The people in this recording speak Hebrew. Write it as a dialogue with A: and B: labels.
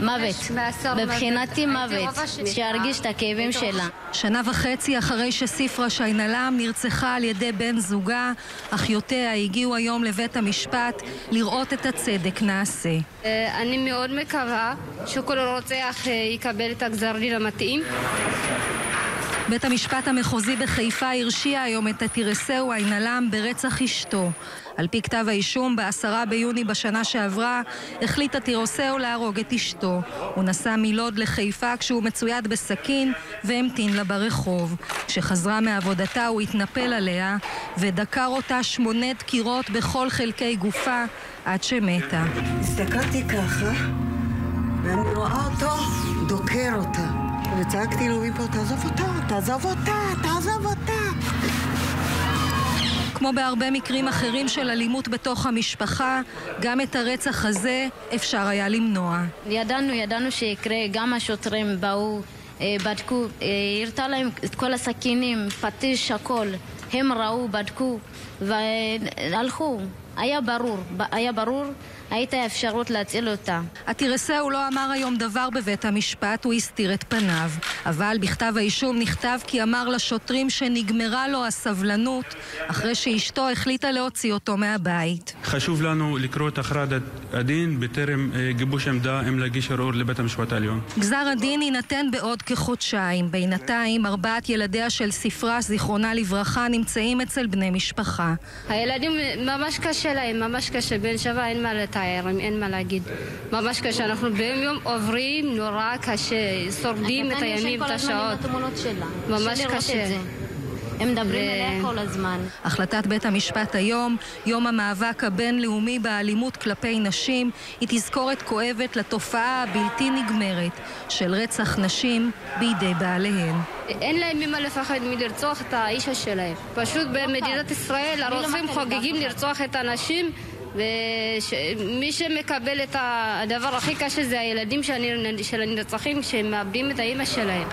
A: מוות. מבחינתי מוות. שירגיש את הכאבים שלה.
B: שנה וחצי אחרי שספרה שיינלם נרצחה על ידי בן זוגה, אחיותיה הגיעו היום לבית המשפט לראות את הצדק נעשה.
C: אני מאוד מקווה שכל רוצח יקבל את הגזר דין המתאים.
B: בית המשפט המחוזי בחיפה הרשיע היום את התירסאו איינלם ברצח אשתו. על פי כתב האישום, בעשרה ביוני בשנה שעברה, החליט התירסאו להרוג את אשתו. הוא נסע מלוד לחיפה כשהוא מצויד בסכין והמתין לה ברחוב. כשחזרה מעבודתה הוא התנפל עליה ודקר אותה שמונה דקירות בכל חלקי גופה עד שמתה.
D: הסתכלתי ככה ואני רואה אותו דוקר אותה. וצעקתי לו מפה, תעזוב אותה, תעזוב אותה, תעזוב אותה.
B: כמו בהרבה מקרים אחרים של אלימות בתוך המשפחה, גם את הרצח הזה אפשר היה למנוע.
A: ידענו, ידענו שיקרה, גם השוטרים באו, בדקו, הרתה להם את כל הסכינים, פטיש, הכל. הם ראו, בדקו, והלכו. היה ברור, היה ברור, הייתה אפשרות להציל אותה.
B: התירסאו לא אמר היום דבר בבית המשפט, הוא הסתיר את פניו. אבל בכתב האישום נכתב כי אמר לשוטרים שנגמרה לו הסבלנות אחרי שאשתו החליטה להוציא אותו מהבית.
E: חשוב לנו לקרוא את הכרעת הדין בטרם גיבוש עמדה אם להגיש ערעור לבית המשפט העליון.
B: גזר הדין יינתן בעוד כחודשיים. בינתיים ארבעת ילדיה של ספרה, זיכרונה לברכה, נמצאים אצל בני משפחה.
C: הילדים ממש קשה להם, ממש קשה. בן שבע אין מה לתאר, אין מה להגיד. ממש קשה. אנחנו ביום יום עוברים נורא קשה, שורדים את הימים, את השעות. ממש קשה.
A: הם מדברים עליה כל הזמן.
B: החלטת בית המשפט היום, יום המאבק הבינלאומי באלימות כלפי נשים, היא תזכורת כואבת לתופעה הבלתי נגמרת של רצח נשים בידי בעליהן.
C: אין להם ממה לפחד מלרצוח את האישה שלהם. פשוט במדינת ישראל הרוצחים חוגגים לרצוח את הנשים ומי שמקבל את הדבר הכי קשה זה הילדים של הנרצחים כשהם מאבדים את האימא שלהם.